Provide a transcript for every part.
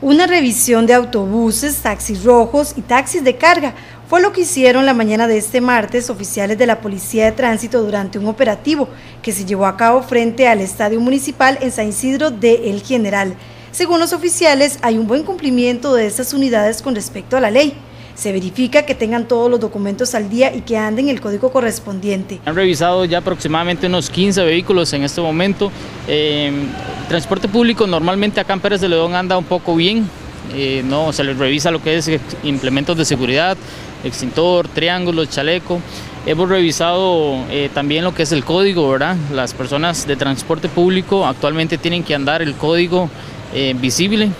Una revisión de autobuses, taxis rojos y taxis de carga fue lo que hicieron la mañana de este martes oficiales de la Policía de Tránsito durante un operativo que se llevó a cabo frente al Estadio Municipal en San Isidro de El General. Según los oficiales, hay un buen cumplimiento de estas unidades con respecto a la ley. Se verifica que tengan todos los documentos al día y que anden el código correspondiente. Han revisado ya aproximadamente unos 15 vehículos en este momento. Eh, transporte público normalmente acá en Pérez de León anda un poco bien. Eh, no, se les revisa lo que es implementos de seguridad, extintor, triángulo, chaleco. Hemos revisado eh, también lo que es el código, ¿verdad? Las personas de transporte público actualmente tienen que andar el código visible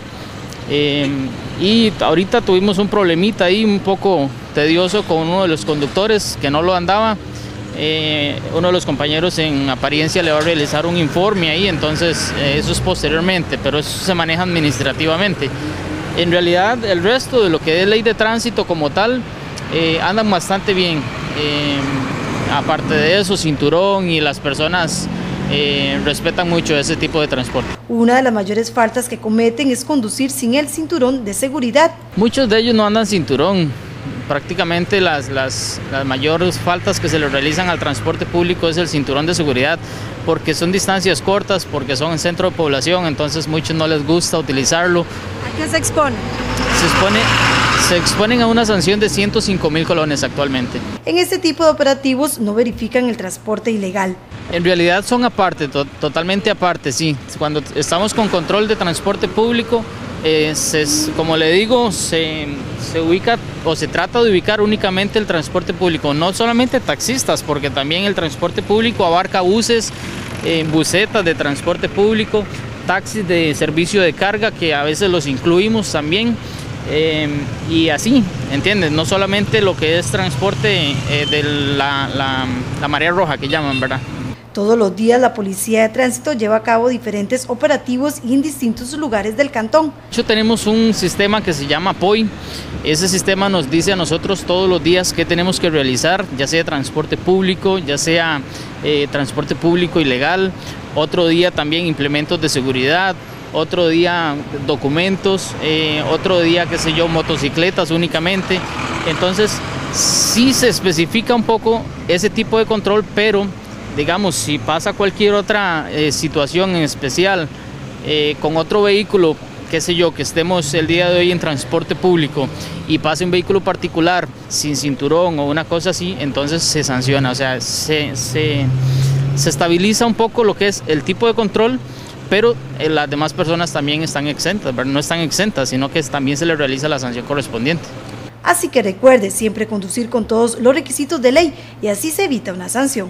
Em, y ahorita tuvimos un problemita ahí un poco tedioso con uno de los conductores que no lo andaba. Eh, uno de los compañeros en apariencia le va a realizar un informe ahí, entonces eh, eso es posteriormente, pero eso se maneja administrativamente. En realidad el resto de lo que es ley de tránsito como tal eh, andan bastante bien. Em, aparte de eso, cinturón y las personas eh, respetan mucho ese tipo de transporte. Una de las mayores faltas que cometen es conducir sin el cinturón de seguridad. Muchos de ellos no andan cinturón. Prácticamente las, las, las mayores faltas que se le realizan al transporte público es el cinturón de seguridad, porque son distancias cortas, porque son en centro de población, entonces muchos no les gusta utilizarlo. ¿A qué se expone? Se expone se exponen a una sanción de 105 mil colones actualmente. En este tipo de operativos no verifican el transporte ilegal. En realidad son aparte, totalmente aparte, sí. Cuando estamos con control de transporte público, eh, como le digo, se, ubica o se trata de ubicar únicamente el transporte público, no solamente taxistas, porque también el transporte público abarca buses, eh, busetas de transporte público, taxis de servicio de carga, que a veces los incluimos también. Em, y así, ¿entiendes? No solamente lo que es transporte eh, de la, la marea roja que llaman, ¿verdad? Todos los días la Policía de Tránsito lleva a cabo diferentes operativos en distintos lugares del cantón. De tenemos un sistema que se llama POI. Ese sistema nos dice a nosotros todos los días qué tenemos que realizar, ya sea transporte público, ya sea eh, transporte público ilegal, otro día también implementos de seguridad, otro día documentos, eh, otro día, qué sé yo, motocicletas únicamente. Entonces, sí se especifica un poco ese tipo de control, pero digamos, si pasa cualquier otra eh, situación en especial eh, con otro vehículo, qué sé yo, que estemos el día de hoy en transporte público y pase un vehículo particular sin cinturón o una cosa así, entonces se sanciona, o sea, se, se, estabiliza un poco lo que es el tipo de control pero eh, las demás personas también están exentas, no están exentas, sino que también se les realiza la sanción correspondiente. Así que recuerde siempre conducir con todos los requisitos de ley y así se evita una sanción.